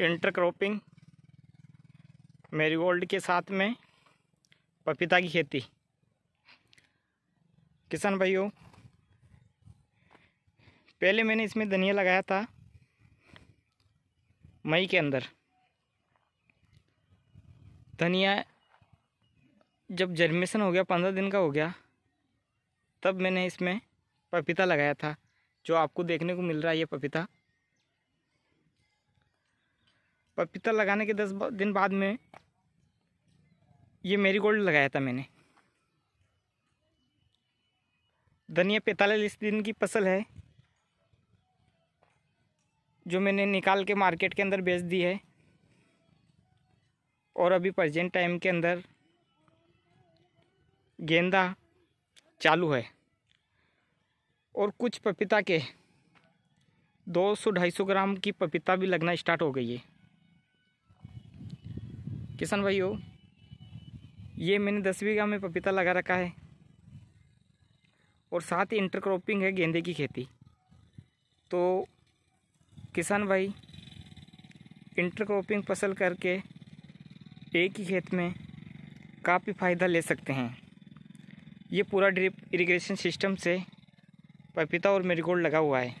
Intercropping marigold के साथ में पपीता की खेती। किसान भाइयों, पहले मैंने इसमें धनिया लगाया था मई के अंदर। धनिया जब जर्मेशन हो गया, पंद्रह दिन का हो गया, तब मैंने इसमें पपीता लगाया था। जो आपको देखने को मिल रहा है, ये पपीता। पपीता लगाने के दस दिन बाद में ये मेरी गोल्ड लगाया था मैंने। धनिया पैंतालीस दिन की फ़सल है, जो मैंने निकाल के मार्केट के अंदर बेच दी है। और अभी प्रजेंट टाइम के अंदर गेंदा चालू है। और कुछ पपीता के दो सौ ढाई सौ ग्राम की पपीता भी लगना स्टार्ट हो गई है। किसान भाइयों, ये मैंने दस बीघा में पपीता लगा रखा है और साथ ही इंटरक्रॉपिंग है गेंदे की खेती। तो किसान भाई इंटरक्रॉपिंग फ़सल करके एक ही खेत में काफ़ी फ़ायदा ले सकते हैं। ये पूरा ड्रिप इरिगेशन सिस्टम से पपीता और मेरीगोल्ड लगा हुआ है।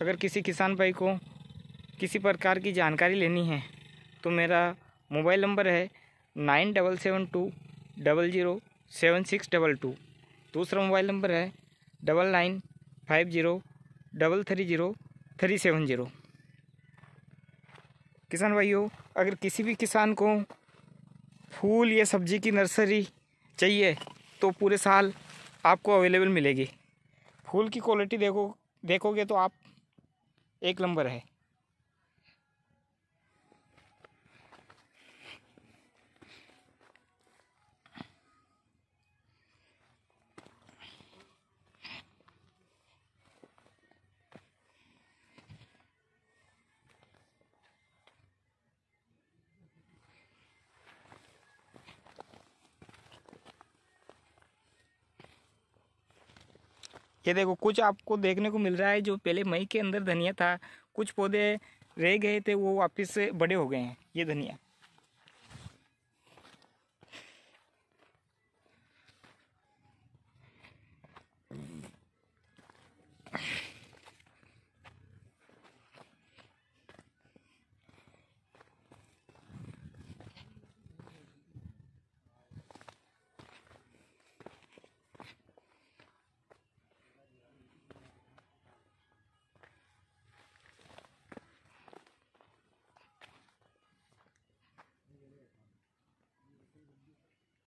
अगर किसी किसान भाई को किसी प्रकार की जानकारी लेनी है तो मेरा मोबाइल नंबर है nine double seven two double zero seven six double two. दूसरा मोबाइल नंबर है double nine five zero double three zero three seven zero. किसान भाइयों, अगर किसी भी किसान को फूल या सब्ज़ी की नर्सरी चाहिए तो पूरे साल आपको अवेलेबल मिलेगी। फूल की क्वालिटी देखो, देखोगे तो आप एक नंबर है। ये देखो, कुछ आपको देखने को मिल रहा है जो पहले मई के अंदर धनिया था, कुछ पौधे रह गए थे, वो वापस से बड़े हो गए हैं, ये धनिया।